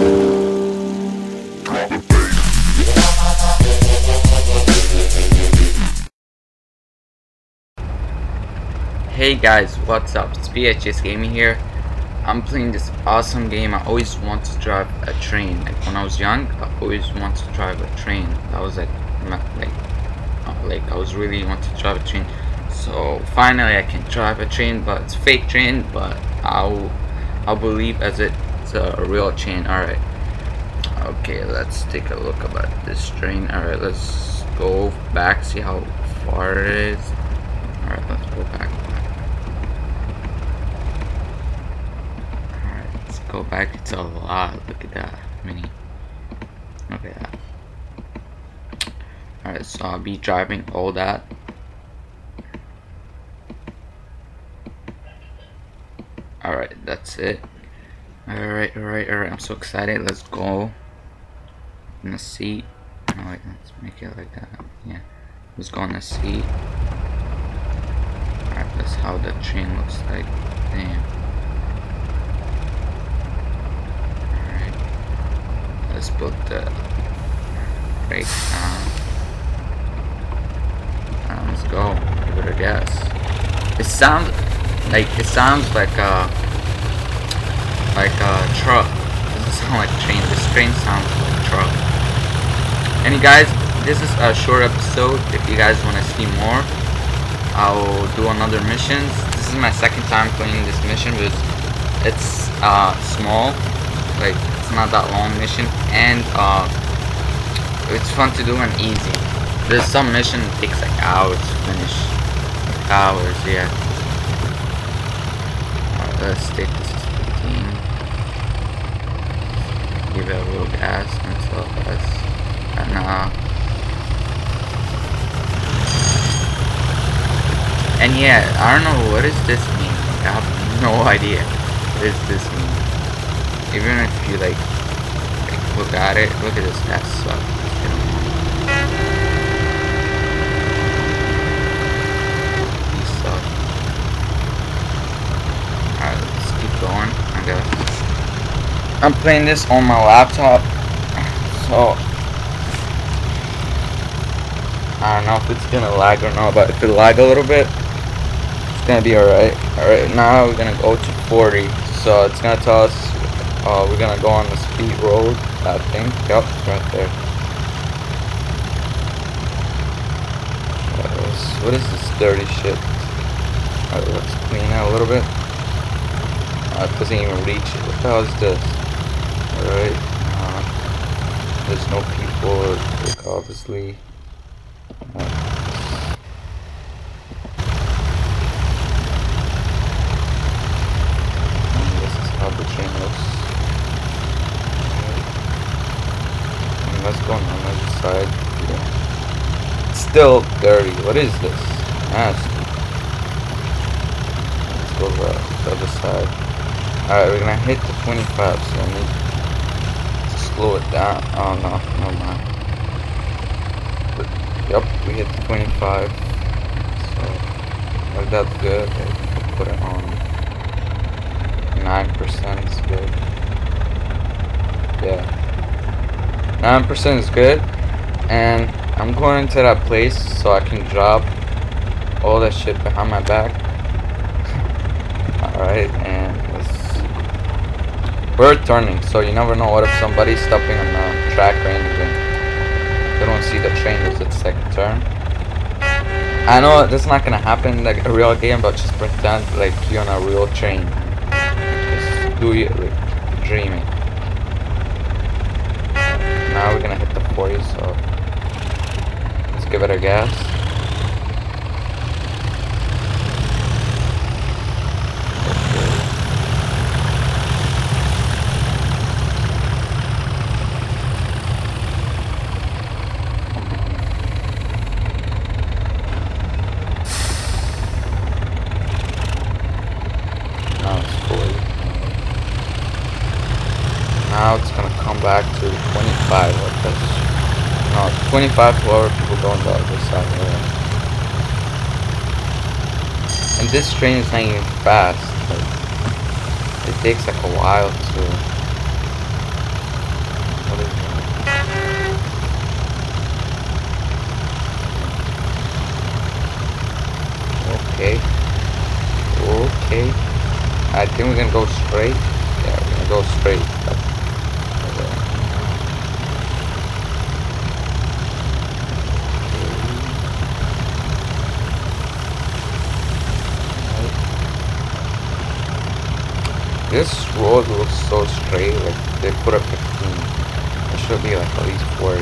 Hey guys, what's up? It's PHS Gaming here. I'm playing this awesome game. I always want to drive a train. Like when I was young, I always wanted to drive a train. That was like, like, uh, like I was really want to drive a train. So finally, I can drive a train, but it's fake train. But I'll, I'll believe as it's a real chain All right. Okay, let's take a look about this train. All right, let's go back, see how far it is. All right, let's go back. Alright, let's go back it's a lot look at that mini look at that alright so I'll be driving all that alright that's it alright alright alright. I'm so excited. Let's go. In the seat. Oh, wait, let's make it like that. Yeah. Let's go in the seat. Alright that's how the train looks like. Damn. Alright. let's put the brakes on. Um, let's go. Give it a gas. It sounds like it sounds like a like a truck. It doesn't sound like a train. This train sounds like a truck. And guys, this is a short episode. If you guys want to see more, I'll do another missions. This is my second time playing this mission, but it's uh, small. Like it's not that long mission and uh, it's fun to do and easy there's some mission that takes like hours to finish like hours yeah right, let's take this to 15 give it a little gas until us and uh and yeah I don't know what does this mean? I have no idea what does this mean. Even if you like, like look at it, look at this, that sucks. Alright, let's keep going, I guess. I'm playing this on my laptop, so I don't know if it's gonna lag or not, but if it lag a little bit, it's gonna be alright. Alright, now we're gonna go to 40, so it's gonna tell us uh, we're gonna go on the speed road, I think. Yep, right there. What is, what is this dirty shit? Alright, let's clean it a little bit. Uh, it doesn't even reach it. What the hell is this? Alright. Uh, there's no people, like, obviously. Let's go on the other side. Yeah. Still dirty. What is this? Nasty. Let's go to the other side. Alright, we're gonna hit the 25, so I need to slow it down. Oh no, no mind. But, yep, we hit 25. So, like that's good. Okay, put it on 9% is good. Yeah. 9% is good. And I'm going to that place so I can drop all that shit behind my back. Alright, and we're turning, so you never know what if somebody's stopping on the track or anything. They don't see the train as its second turn. I know this is not gonna happen like a real game, but just pretend like you're on a real train. Just do it like dreaming now we're gonna hit the 40, so let's give it a gas. now it's gonna come back to 25 because no 25 to people going the other side and this train is not even fast like, it takes like a while to okay. Okay. I think we're gonna go straight. Yeah we're gonna go straight. This road looks so straight, like they put a 15. It should be like at least 4.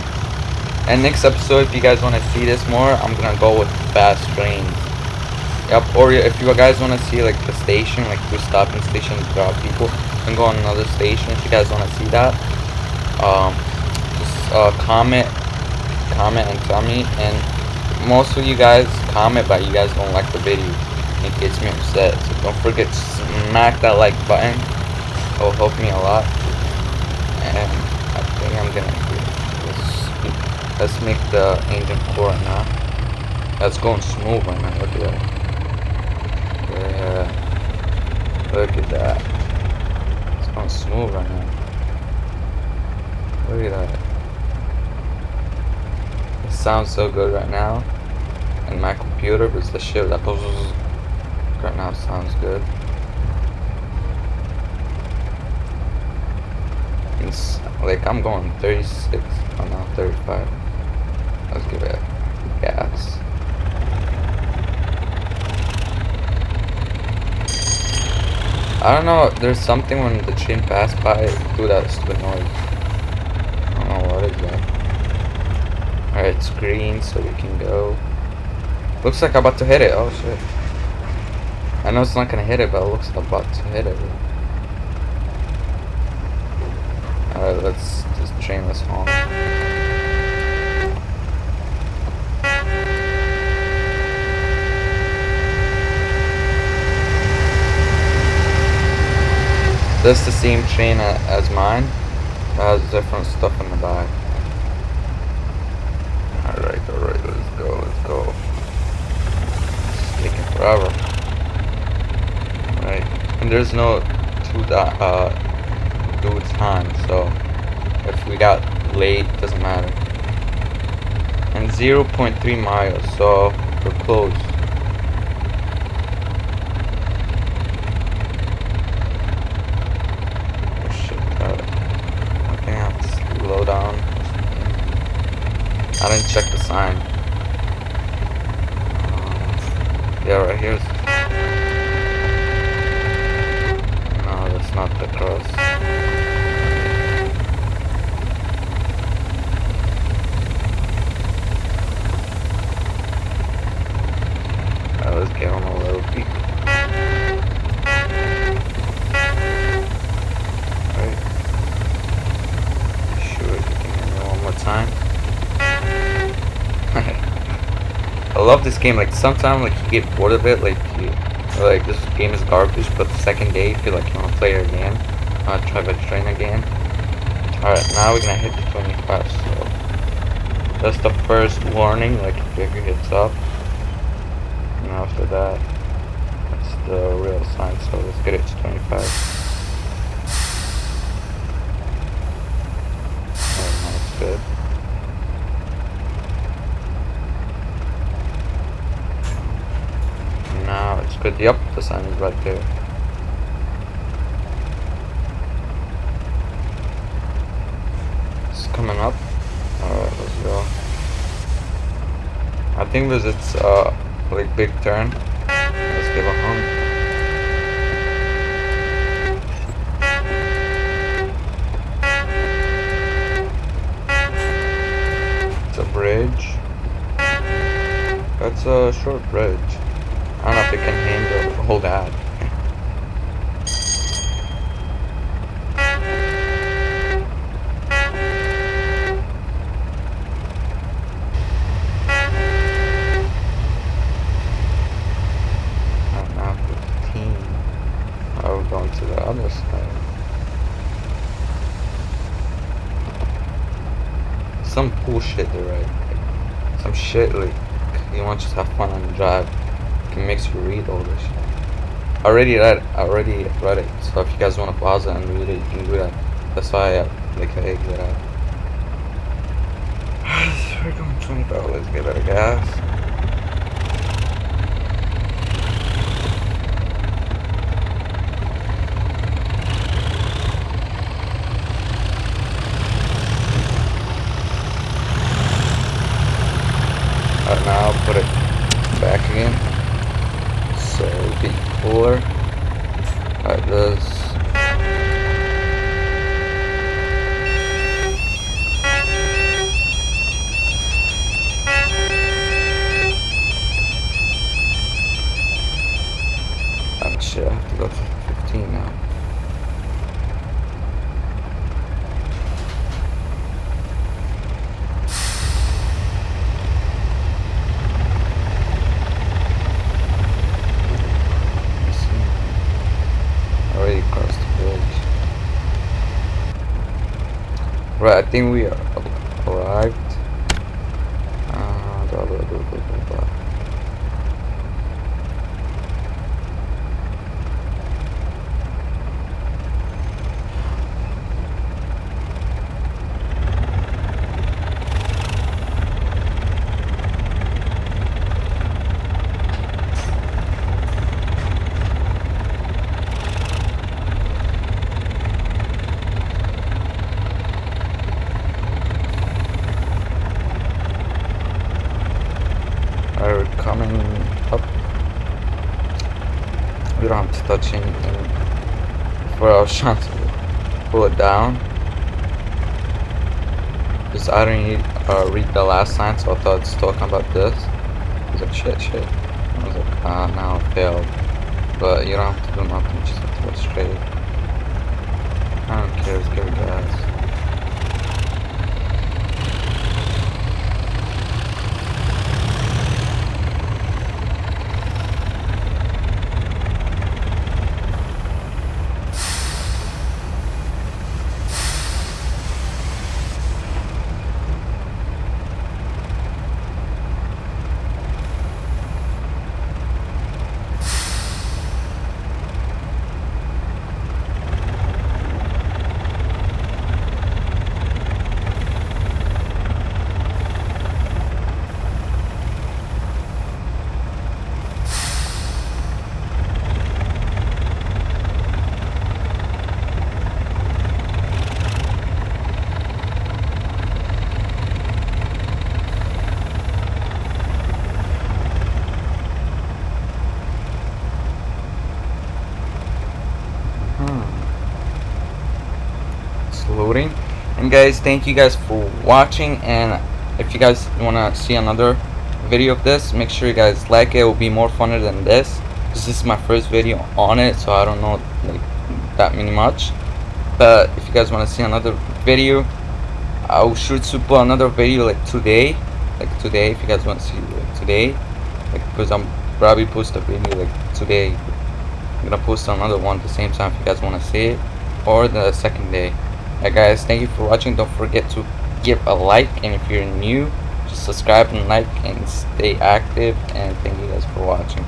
And next episode, if you guys want to see this more, I'm gonna go with fast trains. Yep, or if you guys want to see like the station, like we stop in station drop people, and go on another station if you guys want to see that. Um, just uh, comment, comment and tell me. And most of you guys comment, but you guys don't like the video it gets me upset. So don't forget to smack that like button. It will help me a lot. And I think I'm gonna let's, let's make the engine core now. That's going smooth right now. Look at that. Yeah. Look at that. It's going smooth right now. Look at that. It sounds so good right now. And my computer is the shit that Right now sounds good. It's like I'm going 36, oh no, 35. Let's give it gas. I don't know, there's something when the train pass by, do that stupid noise. I don't know what is that. Alright, it's green, so we can go. Looks like I'm about to hit it, oh shit. I know it's not gonna hit it, but it looks about to hit it. Alright, let's just train this home. This the same chain as mine. It has different stuff in the back. Alright, alright, let's go, let's go. It's taking forever? And there's no two uh due time, so if we got late, doesn't matter. And 0.3 miles, so we're close. Oh shit, to slow down. I didn't check the sign. Let's get on a little peak. Sure, one more time. I love this game. Like sometimes, like you get bored of it. Like you, like this game is garbage, but the second day you feel like you want to play it again. I try to train again. Alright, now we're gonna hit the 25, so that's the first warning, like if it hits up. And after that, that's the real sign, so let's get it to 25. Oh, that's good. good. Yep, the sign is right there. It's coming up. Alright, let's go. I think this is uh like big turn. Let's give a bridge. That's a short bridge. I don't know if it can handle hold that. Oh, going to the other side. Some bullshit there, right? Some shit like you want to just have fun on the drive can makes you read all this. I already read I already read it, so if you guys want to pause it and read it, you can do that. That's why I like I exit out. We're going 25, let's get out of gas. now put it back again. so the cooler like this Right, I think we arrived. Up. We don't have to touch anything. For our chance to pull it down. Because I didn't read, uh, read the last sign, so I thought it's talking about this. I was like, shit, shit. I was like, ah, now I failed. But you don't have to do nothing, just have to go straight. I don't care, let's give it gas. It's loading. And guys, thank you guys for watching. And if you guys want to see another video of this, make sure you guys like it. It will be more funner than this. This is my first video on it, so I don't know like that many much. But if you guys want to see another video, I'll shoot to put another video like today. Like today, if you guys want to see like today. Like because I'm probably post a video like today. I'm gonna post another one at the same time if you guys want to see it. Or the second day. Alright guys, thank you for watching. Don't forget to give a like and if you're new, just subscribe and like and stay active and thank you guys for watching.